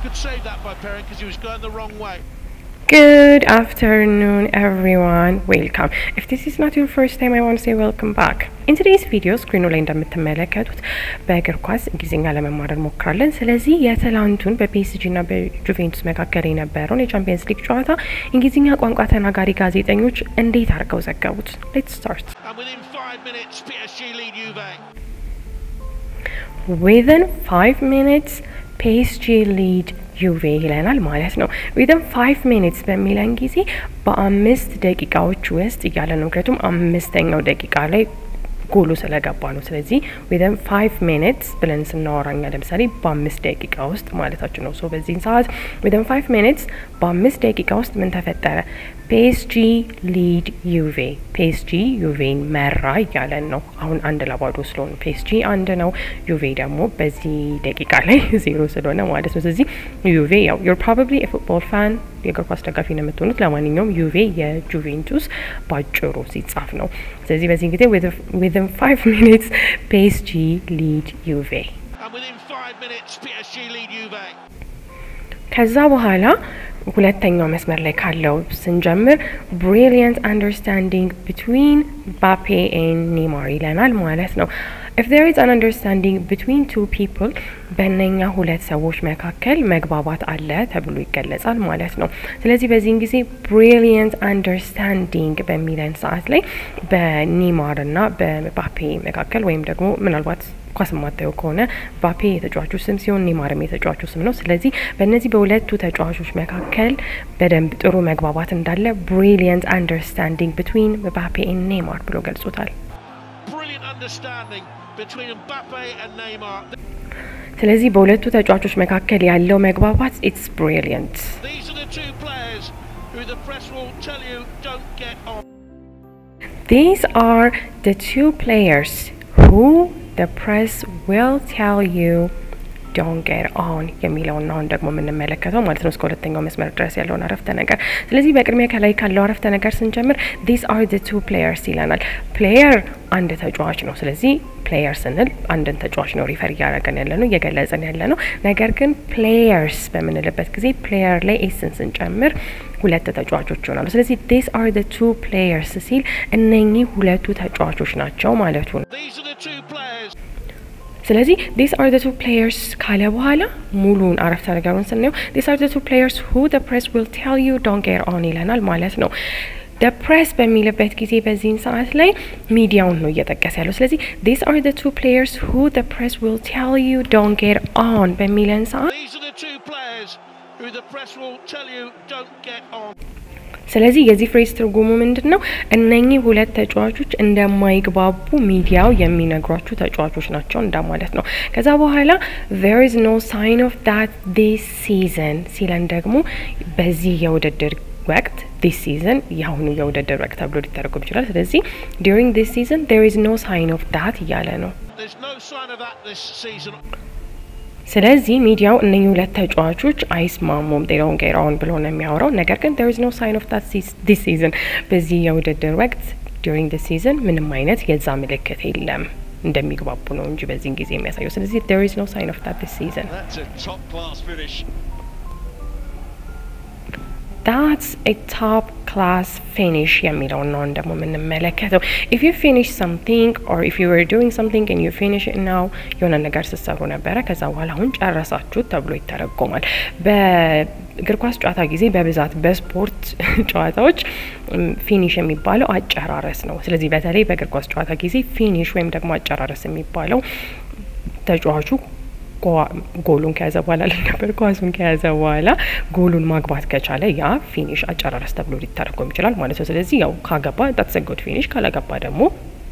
Good save that by Perrin because he was going the wrong way. Good afternoon, everyone. Welcome. If this is not your first time, I want to say welcome back. In today's video ስክሪኑ ላይ እንደምትመለከቱት በእግር ኳስ እንግሊዝኛ ለመማር እንሞክራለን። ስለዚህ የትላንቱን በፒኤስጂ ና በጁቬንቱስ መካከል የነበረውን የቻምፒየንስ ሊግ ጨዋታ እንግሊዝኛ ቋንቋ ተናጋሪ ጋዜጠኞች እንዴት አድርገው ዘገቡት? ሌትስ ስታርት And within five minutes, ፒኤስጂ ሊድ ዩቬ ይለናል ማለት ነው። within five minutes በሚለን ጊዜ በአምስት ደቂቃዎች ውስጥ እያለ ነው። ምክንያቱም አምስተኛው ደቂቃ ላይ ጎሉ ስለገባ ነው። ስለዚህ within five minutes ብለን ስናወራ እኛ ለምሳሌ በአምስት ደቂቃ ውስጥ ማለታችን ነው። so በዚህን ሰዓት within five minutes በአምስት ደቂቃ ውስጥ ምን ተፈጠረ? PSG lead Juve PSG ዩቬን መራ እያለን ነው። አሁን አንድ ለባዶ ስለሆነ PSG አንድ ነው፣ ዩቬ ደግሞ በዚህ ደቂቃ ላይ ዜሮ ስለሆነ ማለት ነው። ስለዚህ ዩቬ ያው you're probably የ football fan የእግር ኳስ ደጋፊ ነው የምትሆኑት። ለማንኛውም ዩቬ የጁቬንቱስ ባጭሩ ሲጻፍ ነው። ስለዚህ በዚህ ጊዜ within five minutes PSG lead Juve ከዛ በኋላ ሁለተኛው መስመር ላይ ካለው ስንጀምር brilliant understanding between Mbappe and Neymar ይለናል ማለት ነው። if there is an understanding between two people በእነኛ ሁለት ሰዎች መካከል መግባባት አለ ተብሎ ይገለጻል ማለት ነው። ስለዚህ በዚህን ጊዜ brilliant understanding በሚለን ሰዓት ላይ በኔማር እና በባፔ መካከል ወይም ደግሞ ምናልባት ኳስ የማታዩ ከሆነ ባፔ የተጫዋቹ ስም ሲሆን ኔማርም የተጫዋቹ ስም ነው። ስለዚህ በእነዚህ በሁለቱ ተጫዋቾች መካከል በደንብ ጥሩ መግባባት እንዳለ brilliant understanding between Mbappe and Neymar ብሎ ገልጾታል።. ስለዚህ በሁለቱ ተጫዋቾች መካከል ያለው መግባባት it's brilliant። These are the two players who the press will tell you don't get on የሚለውን ነው አሁን ደግሞ የምንመለከተው ማለት ነው እስከ ሁለተኛው መስመር ድረስ ያለውን አረፍተ ነገር። ስለዚህ በቅድሚያ ከላይ ካለው አረፍተ ነገር ስንጀምር these are the two players ይለናል። player አንድ ተጫዋች ነው። ስለዚህ player ስንል አንድን ተጫዋች ነው refer እያደረግን ያለ ነው እየገለጽን ያለ ነው። ነገር ግን players በምንልበት ጊዜ player ላይ s ን ስንጨምር ሁለት ተጫዋቾች ይሆናሉ። ስለዚህ these are the two players ሲል እነኚህ ሁለቱ ተጫዋቾች ናቸው ማለቱ ነው። ስለዚህ these are the two players ካለ በኋላ ሙሉን አረፍተ ነገሩን ስናየው these are the two players who the press will tell you don't get on ይለናል ማለት ነው። the press በሚልበት ጊዜ በዚህን ሰዓት ላይ ሚዲያውን ነው እየጠቀሰ ያለው። ስለዚህ these are the two players who the press will tell you don't get on በሚለን ሰዓት ስለዚህ የዚህ ፍሬዝ ትርጉሙ ምንድን ነው? እነኚህ ሁለት ተጫዋቾች እንደማይግባቡ ሚዲያው የሚነግሯችሁ ተጫዋቾች ናቸው እንደማለት ነው። ከዛ በኋላ there is no sign of that this season ሲለን ደግሞ በዚህ የውድድር ወቅት this season የአሁኑ የውድድር ወቅት ተብሎ ሊተረጎም ይችላል። ስለዚህ during this season there is no sign of that እያለ ነው። ስለዚህ ሚዲያው እነኚህ ሁለት ተጫዋቾች አይስማሙም. Get on ብሎ ነው የሚያወራው። ነገር ግን is no sign of that this this season. በዚህ የውድድር ወቅት during this season ምንም አይነት የዛ ምልክት የለም። እንደሚግባቡ ነው እንጂ በዚህን ጊዜ የሚያሳየው። ስለዚህ there is no sign of that this season That's a top class finish የሚለውን ነው ደግሞ የምንመለከተው you finish something or if you were doing something and you finish it now የሆነ ነገር ስትሰሩ ነበረ ከዛ በኋላ አሁን ጨረሳችሁት ተብሎ ይተረጎማል በእግር ኳስ ጨዋታ ጊዜ በብዛት በስፖርት ጨዋታዎች finish የሚባለው አጨራረስ ነው ስለዚህ በተለይ በእግር ኳስ ጨዋታ ጊዜ finish ወይም ደግሞ አጨራረስ የሚባለው ተጫዋቹ ጎሉን ከያዘ በኋላ ነበር ኳሱን ከያዘ በኋላ ጎሉን ማግባት ከቻለ ያ finish አጨራረስ ተብሎ ሊተረጎም ይችላል ማለት ነው። ስለዚህ ያው ካገባ that's good finish፣ ካላገባ ደግሞ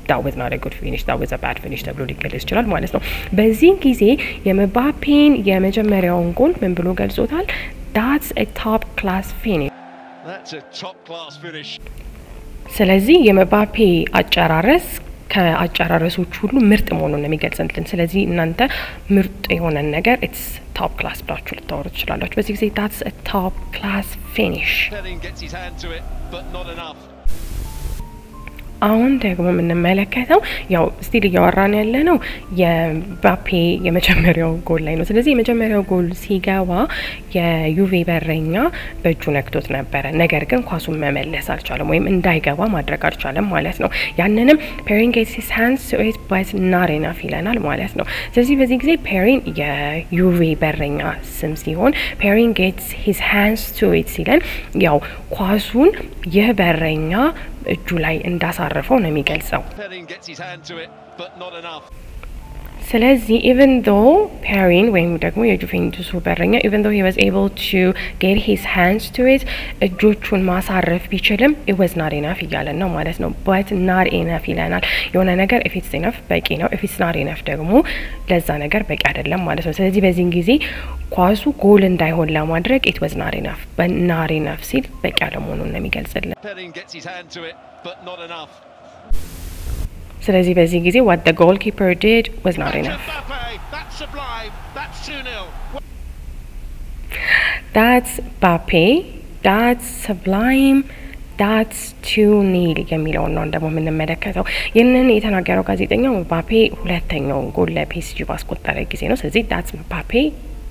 that was not good finish that was bad finish ተብሎ ሊገለጽ ይችላል ማለት ነው። በዚህ ጊዜ የምባፔን የመጀመሪያውን ጎል ምን ብሎ ገልጾታል? that's top class finish።. ስለዚህ የምባፔ አጨራረስ ከአጨራረሶች ሁሉ ምርጥ መሆኑን ነው የሚገልጽልን። ስለዚህ እናንተ ምርጥ የሆነን ነገር it's top class ብላችሁ ልታወሩ ትችላላችሁ። በዚህ ጊዜ that's top class finish። አሁን ደግሞ የምንመለከተው ያው still እያወራን ያለ ነው የባፔ የመጀመሪያው ጎል ላይ ነው። ስለዚህ የመጀመሪያው ጎል ሲገባ የዩቬ በረኛ በእጁ ነክቶት ነበረ። ነገር ግን ኳሱን መመለስ አልቻለም፣ ወይም እንዳይገባ ማድረግ አልቻለም ማለት ነው። ያንንም Perrin gets hands to it but not enough ይለናል ማለት ነው። ስለዚህ በዚህ ጊዜ ፔሪን የዩቬ በረኛ ስም ሲሆን Perrin gets his hands to it ሲለን ያው ኳሱን ይህ በረኛ እጁ ላይ እንዳሳረፈው ነው የሚገልጸው። ስለዚህ even though Perrin ወይም ደግሞ የጁቬንቱሱ በረኛ even though he was able to get his hands to it እጆቹን ማሳረፍ ቢችልም it was not enough እያለን ነው ማለት ነው። but not enough ይለናል። የሆነ ነገር if it's enough በቂ ነው፣ if it's not enough ደግሞ ለዛ ነገር በቂ አይደለም ማለት ነው። ስለዚህ በዚህን ጊዜ ኳሱ ጎል እንዳይሆን ለማድረግ it was not enough but not enough ሲል በቂ አለመሆኑን ነው የሚገልጽልን። ስለዚህ በዚህ ጊዜ what the goalkeeper did was not Back to enough Mbappe. That's sublime. That's 2 0. that's Mbappe that's sublime that's two nil የሚለውን ነው ደግሞ የምንመለከተው። ይህንን የተናገረው ጋዜጠኛው ባፔ ሁለተኛውን ጎል ለፒኤስጂ ባስቆጠረ ጊዜ ነው። ስለዚህ That's ባፔ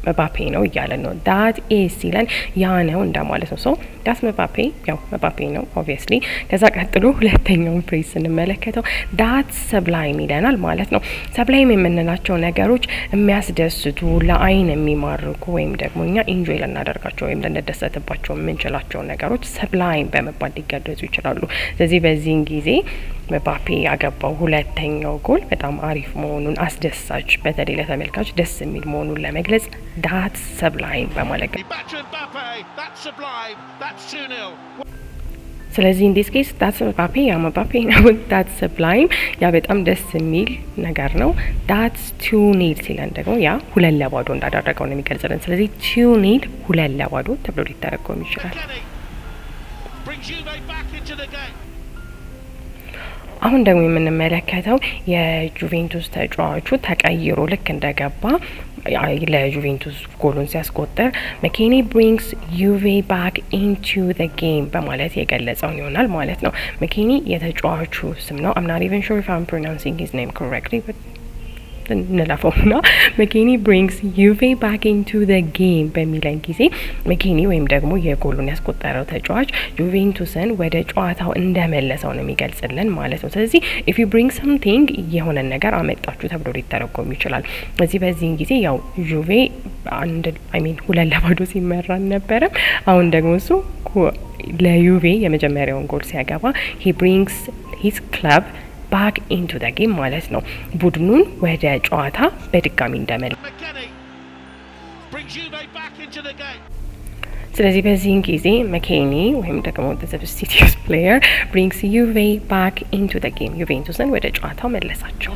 መባፔ ነው እያለን ነው። That is ሲለን ያ ነው እንደማለት ነው። So that's መባፔ ያው መባፔ ነው obviously። ከዛ ቀጥሎ ሁለተኛውን phrase ስንመለከተው that's sublime ይለናል ማለት ነው። sublime የምንላቸው ነገሮች የሚያስደስቱ ለአይን የሚማርኩ ወይም ደግሞ እኛ enjoy ልናደርጋቸው ወይም ልንደሰትባቸው የምንችላቸው ነገሮች sublime በመባል ሊገለጹ ይችላሉ። ስለዚህ በዚህን ጊዜ መባፔ ያገባው ሁለተኛው ጎል በጣም አሪፍ መሆኑን አስደሳች፣ በተለይ ለተመልካች ደስ የሚል መሆኑን ለመግለጽ That's sublime በማለት Back to Mbappe. That's sublime. That's 2 0. ስለዚህ in this case that's መባፔ ያ መባፔ ነው። That's sublime ያ በጣም ደስ የሚል ነገር ነው። That's two nil ሲለን ደግሞ ያ ሁለት ለባዶ እንዳደረገው ነው የሚገልጽልን። ስለዚህ two nil ሁለት ለባዶ ተብሎ ሊተረጎም ይችላል።. አሁን ደግሞ የምንመለከተው የጁቬንቱስ ተጫዋቹ ተቀይሮ ልክ እንደገባ ያ- ለጁቬንቱስ ጎሉን ሲያስቆጥር McKennie brings Juve back into the game በማለት የገለጸውን ይሆናል ማለት ነው። መኬኒ የተጫዋቹ ስም ነው። I'm not even sure if I'm pronouncing his name correctly እንለፈው ና McKennie brings Juve back into the game በሚለን ጊዜ መኬኒ ወይም ደግሞ የጎሉን ያስቆጠረው ተጫዋች ጁቬንቱስን ወደ ጨዋታው እንደመለሰው ነው የሚገልጽልን ማለት ነው። ስለዚህ if you bring something የሆነን ነገር አመጣችሁ ተብሎ ሊተረጎም ይችላል። እዚህ በዚህን ጊዜ ያው ጁቬ አንድ I mean ሁለት ለባዶ ሲመራ አልነበረም። አሁን ደግሞ እሱ ለዩቬ የመጀመሪያውን ጎል ሲያገባ he brings his club back into the game ማለት ነው። ቡድኑን ወደ ጨዋታ በድጋሚ እንደመለ McKennie brings Juve back into the game. ስለዚህ በዚህን ጊዜ McKennie ወይም ደግሞ substitute player brings Juve back into the game ዩቬንቱስን ወደ ጨዋታው መለሳቸው።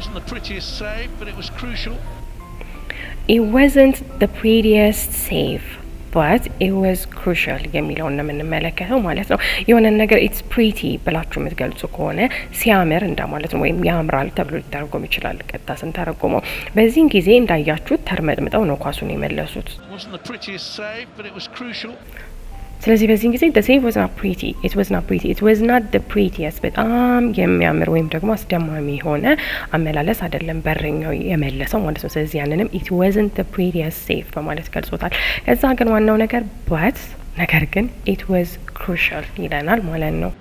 Wasn't the prettiest save, crucial. It was crucial የሚለውን ነው የምንመለከተው ማለት ነው። የሆነን ነገር it's pretty ብላችሁ የምትገልጹ ከሆነ ሲያምር እንደማለት ነው፣ ወይም ያምራል ተብሎ ሊተረጎም ይችላል። ቀጥታ ስንተረጉመው በዚህን ጊዜ እንዳያችሁት ተርመጥምጠው ነው ኳሱን የመለሱት። ስለዚህ በዚህን ጊዜ the save was not pretty it was not pretty it was not the prettiest በጣም የሚያምር ወይም ደግሞ አስደማሚ የሆነ አመላለስ አይደለም በረኛው የመለሰው ማለት ነው። ስለዚህ ያንንም it wasn't the prettiest save በማለት ገልጾታል። ከዛ ግን ዋናው ነገር but ነገር ግን it was crucial ይለናል ማለት ነው።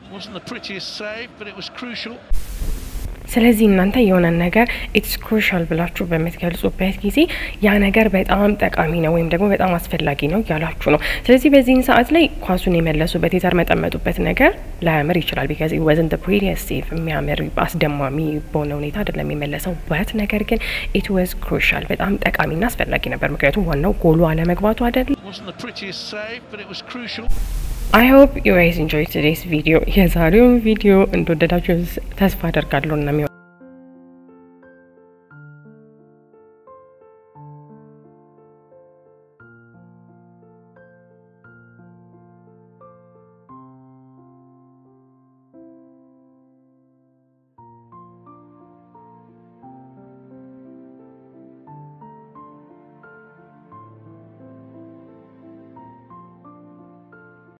ስለዚህ እናንተ የሆነን ነገር it's crucial ብላችሁ በምትገልጹበት ጊዜ ያ ነገር በጣም ጠቃሚ ነው ወይም ደግሞ በጣም አስፈላጊ ነው እያላችሁ ነው። ስለዚህ በዚህን ሰዓት ላይ ኳሱን የመለሱበት የተርመጠመጡበት ነገር ላያምር ይችላል። because wasn't prettiest save የሚያምር አስደማሚ በሆነ ሁኔታ አይደለም የመለሰበት ነገር ግን it was crucial በጣም ጠቃሚና አስፈላጊ ነበር። ምክንያቱም ዋናው ጎሉ አለመግባቱ አይደለም። I hope you guys enjoy today's video። የዛሬውን ቪዲዮ እንደወደዳችሁ ተስፋ አደርጋለሁ እና